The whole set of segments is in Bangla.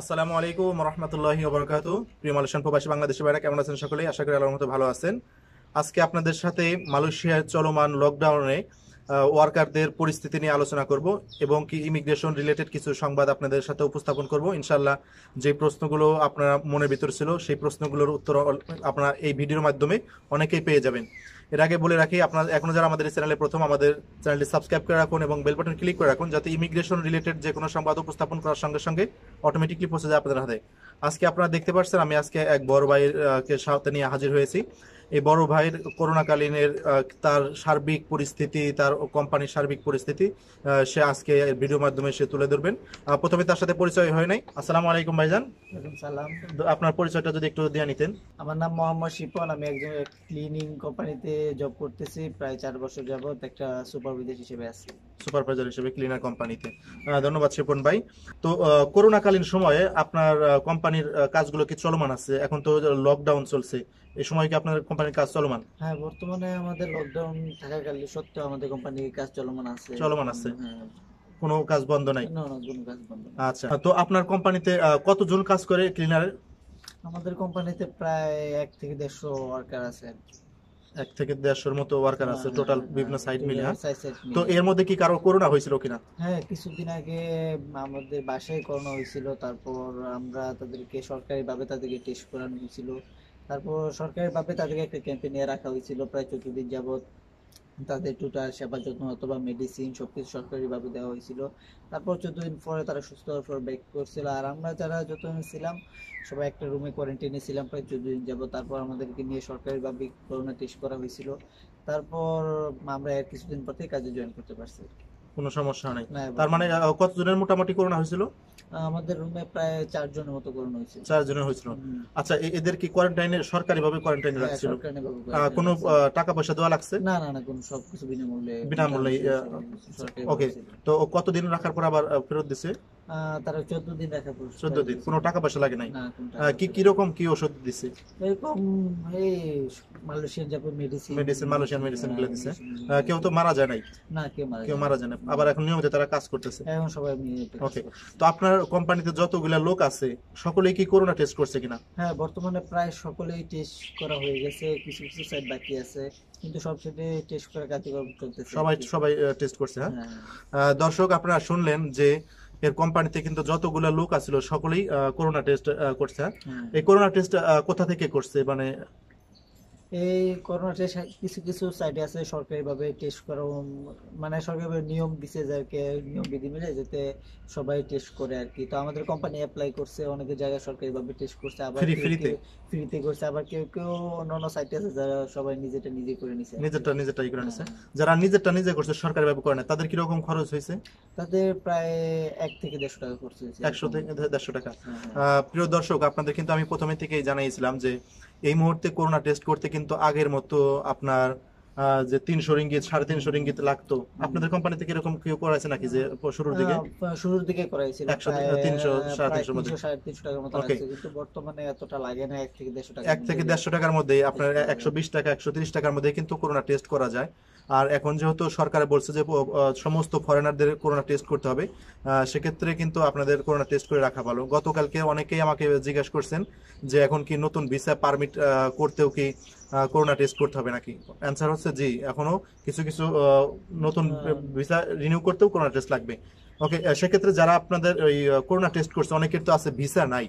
আসসালামু আলাইকুম রহমতুল্লাহ বরকাত প্রিয় মালয়েশিয়ান প্রবাসী বাংলাদেশি ভাইরা, কেমন আছেন সকলেই? আশা করি আল্লাহর মতো ভালো আছেন। আজকে আপনাদের সাথে মালয়েশিয়ার চলমান লকডাউনে ওয়ার্কারদের পরিস্থিতি নিয়ে আলোচনা করব এবং কি ইমিগ্রেশন রিলেটেড কিছু সংবাদ আপনাদের সাথে উপস্থাপন করব। ইনশাল্লাহ যে প্রশ্নগুলো আপনার মনের ভিতর ছিল, সেই প্রশ্নগুলোর উত্তর আপনারা এই ভিডিওর মাধ্যমে অনেকেই পেয়ে যাবেন। এর আগে বলে রাখি আপনার এখনও যারা আমাদের চ্যানেলে প্রথম আমাদের চ্যানেলটি সাবস্ক্রাইব করে রাখুন এবং বেল বাটন ক্লিক করে রাখুন যাতে ইমিগ্রেশন রিলেটেড যে কোনো সংবাদ উপস্থাপন করার সঙ্গে সঙ্গে অটোমেটিকলি পৌঁছে যায় আপনাদের হাতে। আজকে আপনারা দেখতে পাচ্ছেন আমি আজকে এক বড় আহ, সাথে নিয়ে হাজির হয়েছি। এই বড় ভাইয়ের করোনাকালীনের তার সার্বিক পরিস্থিতি তার কোম্পানির সার্বিক পরিস্থিতি সে আজকে ভিডিওর মাধ্যমে সে তুলে ধরবেন। প্রথমে তার সাথে পরিচয় হয় নাই। আসসালামু আলাইকুম ভাইজান। সালাম। আপনার পরিচয়টা যদি একটু দিয়ে নিতেন। আমার নাম মোহাম্মদ শিপন আমি একজন ক্লিনিং কোম্পানিতে জব করতেছি। প্রায় চার বছর যাবত একটা সুপারভাইজার হিসেবে আছি। সুপারভাইজার হিসেবে ক্লিনার কোম্পানিতে ধন্যবাদ শিপন ভাই। তো করোনাকালীন সময়ে আপনার কোম্পানির কাজগুলো কি চলমান আছে? এখন তো লকডাউন চলছে। এই সময় কি আপনার কোম্পানির কাজ চলমান? হ্যাঁ বর্তমানে আমাদের লকডাউন থাকাকালীন সত্ত্বেও আমাদের কোম্পানির কাজ চলমান আছে। চলমান আছে। হ্যাঁ। কোনো কাজ বন্ধ নাই? না না কোনো কাজ বন্ধ আচ্ছা তো আপনার কোম্পানিতে কতজন কাজ করে ক্লিনারের আমাদের কোম্পানিতে প্রায় এক থেকে দেড়শো ওয়ার্কার আছে। এক থেকে দেড়শোর মতো ওয়ার্কার আছে টোটাল বিভিন্ন সাইট মিলে তো এর মধ্যে কি কারও করোনা হয়েছিল কিনা? হ্যাঁ কিছুদিন আগে আমাদের বাসায় করোনা হয়েছিল তারপর আমরা তাদেরকে সরকারিভাবে তাদেরকে টেস্ট করানো হয়েছিল। তারপর সরকারিভাবে তাদেরকে একটা ক্যাম্পেইনে রাখা হয়েছিল প্রায় চোদ্দ দিন যাবত তাদের টোটাল সেবা যত্ন অথবা মেডিসিন সবকিছু সরকারিভাবে দেওয়া হয়েছিল। তারপর চোদ্দ দিন পরে তারা সুস্থ হওয়ার পর ব্যাক করছিল। আর আমরা যারা যতজন ছিলাম সবাই একটা রুমে কোয়ারেন্টাইনে ছিলাম প্রায় চোদ্দ দিন যাবত তারপর আমাদেরকে নিয়ে সরকারিভাবে করোনা টেস্ট করা হয়েছিল। তারপর আমরা এর কিছুদিন পর থেকে কাজে জয়েন করতে পারছি। কোনো সমস্যা নাই। তার মানে কতজনের মোটামুটি করোনা হয়েছিল? আমাদের রুমে প্রায় চারজনের মতো করোনা হয়েছে। চারজনের হয়েছিল। আচ্ছা এদের কি কোয়ারেন্টাইনে সরকারি ভাবে কোয়ারেন্টাইনে হ্যাঁ, রাখছিল? সরকারিভাবে কোনো টাকা পয়সা দেওয়া লাগছে? না না না কোনো সবকিছু বিনামূল্যে বিনামূল্যে, ওকে। তো কতদিন রাখার পর আবার ফেরত দিছে? তারা চোদ্দ দিন রাখা চোদ্দ দিন কোনো টাকা পয়সা লাগে নাই? কি কি ওষুধ দিছে? এরকম এই মালয়েশিয়ান যাবে মেডিসিন Medicine, Malaysian medicine গুলো দিছে। কেউ তো মারা যায় নাই? না কেউ মারা কেউ মারা যায় না আবার এখন নিয়মিত তারা কাজ করতেছে। এখন সবাই. করছে। তো আপনার কোম্পানিতে যতগুলা লোক আছে সকলেই কি করোনা টেস্ট করছে কিনা? হ্যাঁ বর্তমানে প্রায় সকলেই টেস্ট করা হয়ে গেছে। কিছু কিছু সাইড বাকি আছে। কিন্তু সব সাইডে টেস্ট করার কার্যক্রম চলতেছে সবাই সবাই টেস্ট করছে হ্যাঁ? হ্যাঁ। দর্শক আপনারা শুনলেন যে এর কোম্পানিতে কিন্তু যতগুলো লোক আছিল সকলেই করোনা টেস্ট করছে। এই করোনা টেস্ট কোথা থেকে করছে? মানে এই করোনা টেস্ট কিছু কিছু সাইডে আছে সরকারিভাবে টেস্ট করা মানে সরকারিভাবে নিয়ম দিছে যাকে নিয়ম বিধি মিলে যাতে সবাই টেস্ট করে আর কি তো আমাদের কোম্পানি অ্যাপ্লাই করছে অনেক জায়গায় সরকারিভাবে টেস্ট করছে আবার ফ্রিতে করছে আবার কেউ কেউ অন্যান্য সাইটে আছে যারা সবাই নিজেটা নিজে করে নিছে। নিজেরটা নিজেরটাই করে নিছে। যারা নিজেরটা নিজে করছে সরকারি ভাবে করে না তাদের কীরকম খরচ হয়েছে তাদের প্রায় এক থেকে দেড়শো টাকা খরচ হয়েছে একশো থেকে দেড়শো টাকা হ্যাঁ, হ্যাঁ। আহ, প্রিয় দর্শক আপনাদের কিন্তু আমি প্রথমে থেকেই জানিয়েছিলাম যে এই মুহূর্তে করোনা টেস্ট করতে কিন্তু আগের মতো আপনার যে তিনশো রিঙ্গিত সাড়ে তিনশো রিঙ্গিত লাগতো। আপনাদের কোম্পানিতে এরকম কেউ করাইছে নাকি যে শুরুর দিকে? শুরুর দিকে করাইছিল। একশো তিনশো, সাড়ে তিনশো মধ্যে। সাড়ে তিনশো টাকার মতো লাগছে। কিন্তু বর্তমানে এতটা লাগে না এক থেকে দেড়শো টাকা এক থেকে দেড়শো টাকার মধ্যে আপনার একশো বিশ টাকা একশো তিরিশ টাকার মধ্যে কিন্তু করোনা টেস্ট করা যায়। আর এখন যেহেতু সরকার বলছে যে সমস্ত ফরেনারদের করোনা টেস্ট করতে হবে সেক্ষেত্রে কিন্তু আপনাদের করোনা টেস্ট করে রাখা ভালো। গতকালকে অনেকেই আমাকে জিজ্ঞেস করছেন যে এখন কি নতুন ভিসা পারমিট করতেও কি করোনা টেস্ট করতে হবে নাকি? অ্যান্সার হচ্ছে জি এখনও কিছু কিছু নতুন। ভিসা রিনিউ করতেও করোনা টেস্ট লাগবে। ওকে সেক্ষেত্রে যারা আপনাদের ওই করোনা টেস্ট করছে অনেকের তো আছে ভিসা নাই।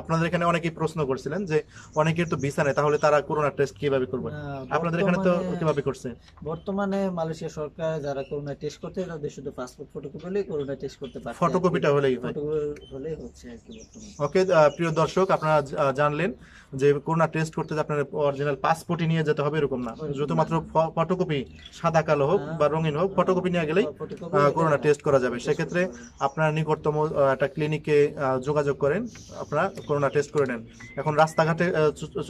আপনাদের এখানে অনেকেই প্রশ্ন করছিলেন যে অনেকের তো ভিসা নেই তাহলে তারা করোনা টেস্ট কীভাবে করবে? আপনাদের এখানে তো কীভাবে করছে? বর্তমানে মালয়েশিয়া সরকার যারা করোনা টেস্ট করতে তাদের শুধু পাসপোর্ট ফটোকপি হলেই করোনা টেস্ট করতে পারছে। ফটোকপিটা হলেই হয়। ফটোকপি হলেই হচ্ছে ওকে প্রিয় দর্শক আপনারা জানলেন যে করোনা টেস্ট করতে আপনার অরিজিনাল পাসপোর্টই নিয়ে যেতে হবে এরকম না। শুধুমাত্র ফটোকপি সাদা কালো হোক হ্যাঁ। বা রঙিন হোক ফটোকপি নিয়ে গেলেই করোনা টেস্ট করা যাবে। টেস্ট সেক্ষেত্রে করতে আপনার নিকটতম একটা ক্লিনিকে যোগাযোগ করেন আপনারা করোনা টেস্ট করে নেন। এখন রাস্তাঘাটে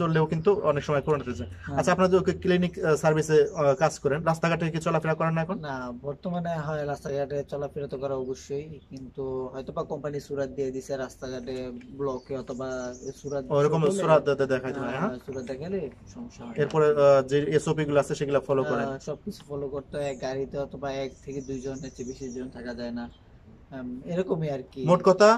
চললেও কিন্তু অনেক সময় করোনা টেস্ট হ্যাঁ। আচ্ছা আপনারা যে ক্লিনিক সার্ভিসে কাজ করেন রাস্তাঘাটে কি চলাফেরা করেন না এখন? না বর্তমানে হয় রাস্তাঘাটে চলাফেরা তো করা অবশ্যই কিন্তু হয়তো বা কোম্পানি সুরাত দিয়ে দিছে রাস্তাঘাটে ব্লকে অথবা সুরাত ওরকম সুরাত দেখাইতে হয় হ্যাঁ হ্যাঁ, সুরাত দেখালে সমস্যা হয় এরপরে যে এসওপি গুলো আছে সেগুলো ফলো করেন। সবকিছু ফলো করতে হয় গাড়িতে অথবা এক থেকে দুইজন এর চেয়ে বেশি জন থাকা যায় না। এরকমই আর কি। মোট কথা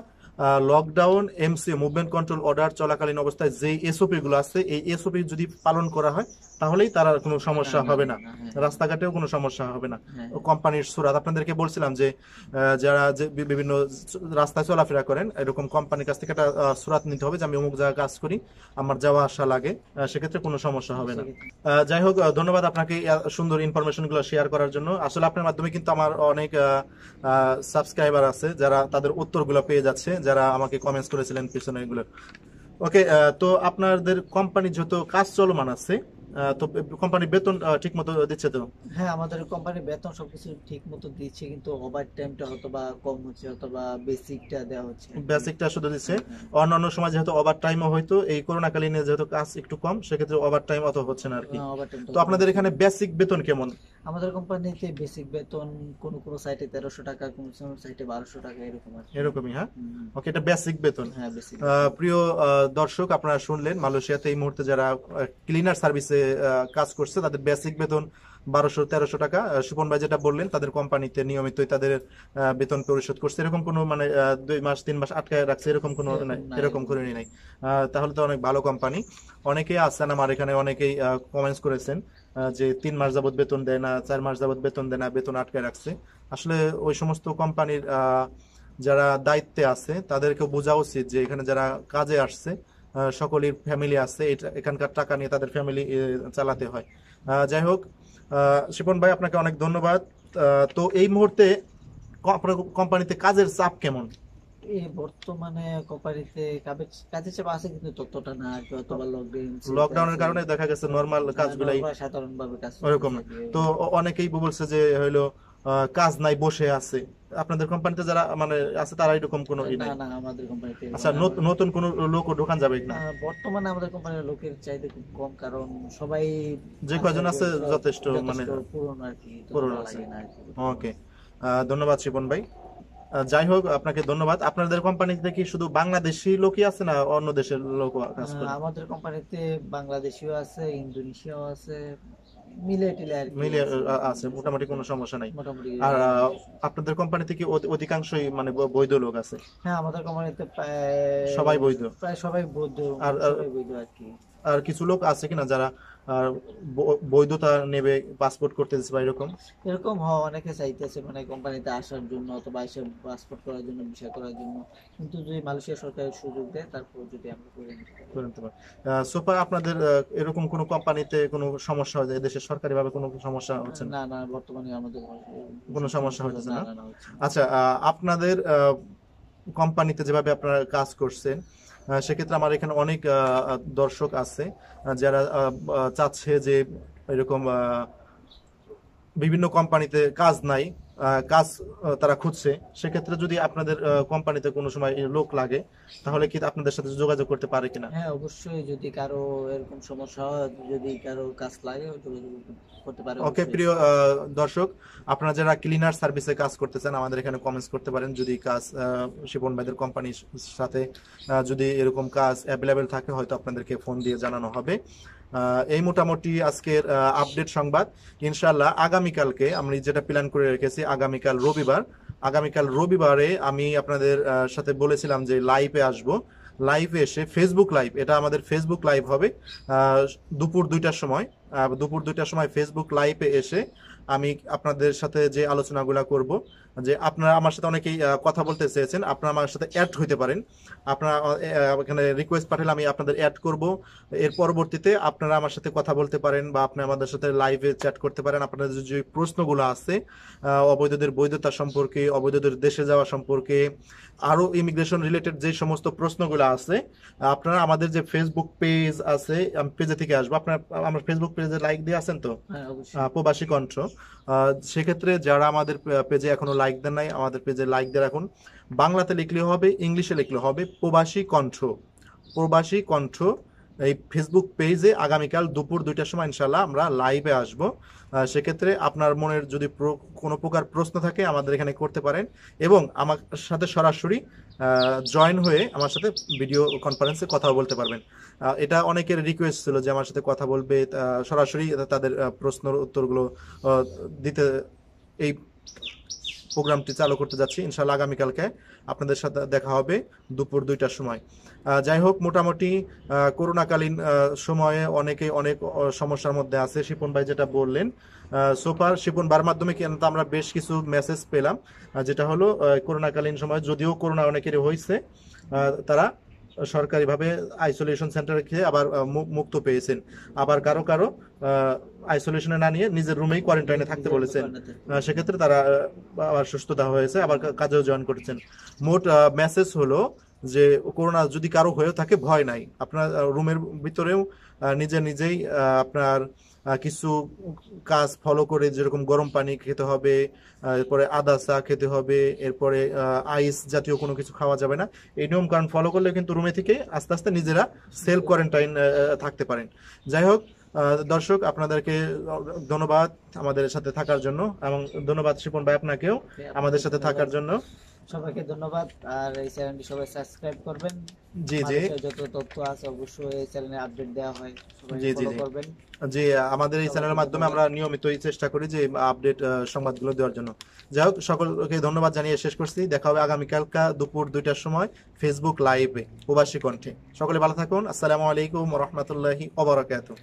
lockdown MC movement control order চলাকালীন অবস্থায় যে এসওপি গুলো আছে এই এসওপি যদি পালন করা হয় তাহলেই তার কোনো সমস্যা হবে না। হ্যাঁ, রাস্তাঘাটেও কোনো সমস্যা হবে না। হ্যাঁ। কোম্পানির সুরাত আপনাদেরকে বলছিলাম যে যারা যে বিভিন্ন রাস্তায় চলাফেরা করেন এরকম কোম্পানির কাছ থেকে একটা সুরাত নিতে হবে যে আমি অমুক জায়গায় কাজ করি আমার যাওয়া আসা লাগে সেক্ষেত্রে কোনো সমস্যা হবে না। যাই হোক ধন্যবাদ আপনাকে সুন্দর ইনফরমেশনগুলো শেয়ার করার জন্য। আসলে আপনার মাধ্যমে কিন্তু আমার অনেক সাবস্ক্রাইবার আছে, যারা তাদের উত্তরগুলো পেয়ে যাচ্ছে, যারা আমাকে কমেন্টস করেছিলেন পিছনে এগুলো। ওকে তো আপনাদের কোম্পানি যত কাজ চলমান আছে তো কোম্পানি বেতন ঠিক মতো দিচ্ছে তো? হ্যাঁ আমাদের কোম্পানির বেতন সবকিছু ঠিক মতো দিচ্ছে কিন্তু ওভার টাইমটা হয়তো বা কম হচ্ছে অথবা বেসিকটা দেওয়া হচ্ছে। বেসিকটা শুধু দিচ্ছে? হ্যাঁ, অন্যান্য সময় যেহেতু ওভার টাইমও হয়তো এই করোনা কালীনে যেহেতু কাজ একটু কম সেক্ষেত্রে ওভার টাইম অত হচ্ছে না আর কি হ্যাঁ, তো আপনাদের এখানে বেসিক বেতন কেমন? আমাদের কোম্পানিতে বেসিক বেতন কোন কোন সাইটে তেরোশো টাকা কোন কোন সাইটে বারোশো টাকা এরকম। এরকমই হ্যাঁ? ওকে এটা বেসিক বেতন। হ্যাঁ প্রিয় দর্শক আপনারা শুনলেন মালয়েশিয়াতে এই মুহূর্তে যারা ক্লিনার সার্ভিসে কাজ করছে। তাদের বেসিক বেতন বারোশো তেরোশো টাকা। সুপন ভাই যেটা বললেন তাদের কোম্পানিতে নিয়মিতই তাদের বেতন পরিশোধ করছে। এরকম কোনো মানে দুই মাস তিন মাস আটকায় রাখছে এরকম কোনো এরকম নাই, নাই। নাই। তাহলে তো অনেক ভালো কোম্পানি। অনেকেই আছেন আমার এখানে অনেকেই কমেন্টস করেছেন যে তিন মাস যাবত বেতন দেয় না চার মাস যাবত বেতন দেয় না বেতন আটকায় রাখছে। আসলে ওই সমস্ত কোম্পানির যারা দায়িত্বে আছে তাদেরকে বোঝা উচিত যে এখানে যারা কাজে আসছে সকলের ফ্যামিলি আছে এখানকার টাকা নিয়ে তাদের ফ্যামিলি চালাতে হয়। যাই হোক শিপন ভাই আপনাকে অনেক ধন্যবাদ। তো এই মুহূর্তে কোম্পানিতে কাজের চাপ কেমন? বর্তমানে কোম্পানিতে কাজের চাপ আছে কিন্তু ততটা না অথবা লকডাউন লকডাউনের কারণে দেখা গেছে নর্মাল কাজগুলাই সাধারণ কাজ ওরকম তো অনেকেই বলছে যে হইল কাজ নাই বসে আছে। আপনাদের কোম্পানিতে যারা মানে আছে তারা এরকম কোনো ই নাই? না না আমাদের কোম্পানিতে আচ্ছা নতুন কোন লোক ঢোকান যাবে না বর্তমানে আমাদের কোম্পানির লোকের চাহিদা খুব কম কারণ সবাই যে কয়জন আছে যথেষ্ট মানে পুরনো আর কি পুরনো আছে। ওকে। ধন্যবাদ শিপন ভাই। যাই হোক আপনাকে ধন্যবাদ। আপনাদের কোম্পানিতে কি শুধু বাংলাদেশি লোকই আছে না অন্য দেশের লোক আহ, আমাদের কোম্পানিতে বাংলাদেশিও আছে ইন্দোনেশিয়াও আছে মিলে টিলে আর মিলে আছে মোটামুটি কোনো সমস্যা নাই। মোটামুটি আর আপনাদের কোম্পানি থেকে অধি- অধিকাংশই মানে বৈধ লোক আছে? হ্যাঁ আমাদের কোম্পানিতে প্রায় সবাই বৈধ? প্রায় সবাই বৈধ আর- আর- বৈধ আর কি। আর কিছু লোক আছে কিনা যারা বৈধতা নেবে পাসপোর্ট করতে বা এরকম? এরকম হওয়া অনেকে চাইতেছে মানে কোম্পানিতে আসার জন্য অথবা এসে পাসপোর্ট করার জন্য ভিসা করার জন্য। কিন্তু যদি মালয়েশিয়া সরকারের সুযোগ দেয় তারপর যদি আমরা করে নিতে পারি। সোফা আপনাদের এরকম কোনো কোম্পানিতে কোনো সমস্যা হয় দেশের সরকারি ভাবে কোনো সমস্যা হচ্ছে না? না বর্তমানে আমাদের কোনো সমস্যা হচ্ছে না। আচ্ছা আহ, আপনাদের আহ, কোম্পানিতে যেভাবে আপনারা কাজ করছেন সেক্ষেত্রে আমার এখানে অনেক দর্শক আছে যারা চাচ্ছে যে এরকম বিভিন্ন কোম্পানিতে কাজ নাই। কাজ তারা খুঁজছে সেক্ষেত্রে যদি আপনাদের কোম্পানিতে কোনো সময় লোক লাগে তাহলে কি আপনাদের সাথে যোগাযোগ করতে পারে কিনা? হ্যাঁ অবশ্যই যদি কারও এরকম সমস্যা হয় যদি কারও কাজ লাগে করতে পারে ওকে প্রিয় দর্শক আপনারা যারা ক্লিনার সার্ভিসে কাজ করতে চান আমাদের এখানে কমেন্টস করতে পারেন যদি কাজ শিপন ভাইদের কোম্পানির সাথে যদি এরকম কাজ অ্যাভেলেবেল থাকে হয়তো আপনাদেরকে ফোন দিয়ে জানানো হবে। এই মোটামুটি আজকের আপডেট সংবাদ। ইনশাল্লাহ আগামীকালকে আমি যেটা প্ল্যান করে রেখেছি, আগামীকাল রবিবার, আগামীকাল রবিবারে আমি আপনাদের সাথে বলেছিলাম যে লাইভে আসব। লাইভে এসে ফেসবুক লাইভ এটা আমাদের ফেসবুক লাইভ হবে দুপুর দুইটার সময় দুপুর দুইটার সময় ফেসবুক লাইভে এসে আমি আপনাদের সাথে যে আলোচনাগুলো করব যে আপনারা আমার সাথে অনেকেই কথা বলতে চেয়েছেন আপনারা আমার সাথে অ্যাড হইতে পারেন। আপনারা এখানে রিকোয়েস্ট পাঠালে আমি আপনাদের অ্যাড করব। এর পরবর্তীতে আপনারা আমার সাথে কথা বলতে পারেন বা আপনি আমাদের সাথে লাইভে চ্যাট করতে পারেন। আপনাদের যে- প্রশ্নগুলো আছে অবৈধদের বৈধতা সম্পর্কে অবৈধদের দেশে যাওয়া সম্পর্কে আরও ইমিগ্রেশন রিলেটেড যে সমস্ত প্রশ্নগুলো আছে আপনারা আমাদের যে ফেসবুক পেজ আছে আমি পেজে থেকে আসব। আপনার আমার ফেসবুক পেজে লাইক দিয়ে আছেন তো? হ্যাঁ প্রবাসী কণ্ঠ। সেক্ষেত্রে যারা আমাদের পেজে এখনও লাইক দেন নাই, আমাদের পেজে লাইক দিয়ে রাখুন। বাংলাতে লিখলে হবে, ইংলিশে লিখলে হবে, প্রবাসী কণ্ঠ। প্রবাসী কণ্ঠ, এই ফেসবুক পেজে আগামীকাল দুপুর দুইটার সময় ইনশাল্লাহ আমরা লাইভে আসব। সেক্ষেত্রে আপনার মনের যদি কোনো প্রকার প্রশ্ন থাকে, আমাদের এখানে করতে পারেন। এবং আমার সাথে সরাসরি জয়েন হয়ে আমার সাথে ভিডিও কনফারেন্সে কথা বলতে পারবেন। এটা অনেকের রিকোয়েস্ট ছিল যে আমার সাথে কথা বলবে সরাসরি তাদের প্রশ্নের উত্তরগুলো দিতে, এই প্রোগ্রামটি চালু করতে যাচ্ছি। ইনশাল্লাহ আগামীকালকে আপনাদের সাথে দেখা হবে দুপুর দুইটার সময়। যাই হোক, মোটামুটি করোনাকালীন সময়ে অনেকে অনেক সমস্যার মধ্যে আছে। শিপন ভাই যেটা বললেন সোফার শিপন বার মাধ্যমে কিন্তু আমরা বেশ কিছু মেসেজ পেলাম। যেটা হলো করোনাকালীন সময় যদিও করোনা অনেকেরই হয়েছে তারা সরকারিভাবে আইসোলেশন সেন্টারে খেয়ে আবার মুক্ত পেয়েছেন। আবার কারও কারও আইসোলেশনে না নিয়ে নিজের রুমেই কোয়ারেন্টাইনে থাকতে বলেছেন। সেক্ষেত্রে তারা আবার সুস্থতা হয়েছে আবার কাজেও জয়েন করেছেন। মোট মেসেজ হলো যে করোনা যদি কারও হয়েও থাকে ভয় নাই। আপনার রুমের ভিতরেও নিজে নিজেই আপনার কিছু কাজ ফলো করে যেরকম গরম পানি খেতে হবে এরপরে আদা চা খেতে হবে, এরপরে আইস জাতীয় কোনো কিছু খাওয়া যাবে না। এই নিয়ম কারণ ফলো করলে কিন্তু রুমে থেকে আস্তে আস্তে নিজেরা সেলফ কোয়ারেন্টাইন থাকতে পারেন। যাই হোক দর্শক, আপনাদেরকে ধন্যবাদ আমাদের সাথে থাকার জন্য এবং ধন্যবাদ শিপন ভাই আপনাকেও আমাদের সাথে থাকার জন্য। সবাইকে ধন্যবাদ। আর এই চ্যানেলটি সবাই সাবস্ক্রাইব করবেন। জি জি। যত তথ্য আছে অবশ্যই এই চ্যানেলে আপডেট দেওয়া হয়। সবাই জি, জি, ফলো জি। করবেন। যে আমাদের এই চ্যানেলের মাধ্যমে আমরা নিয়মিতই চেষ্টা করি যে আপডেট সংবাদগুলো দেওয়ার জন্য। যাই হোক সকলকে ধন্যবাদ জানিয়ে শেষ করছি। দেখা হবে আগামীকালকা দুপুর দুইটার সময় ফেসবুক লাইভে প্রবাসী কণ্ঠে। সকলে ভালো থাকুন। আসসালামু আলাইকুম রহমতুল্লাহি ওবরাকাতুহ